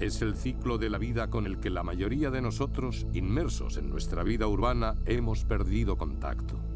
es el ciclo de la vida con el que la mayoría de nosotros, inmersos en nuestra vida urbana, hemos perdido contacto.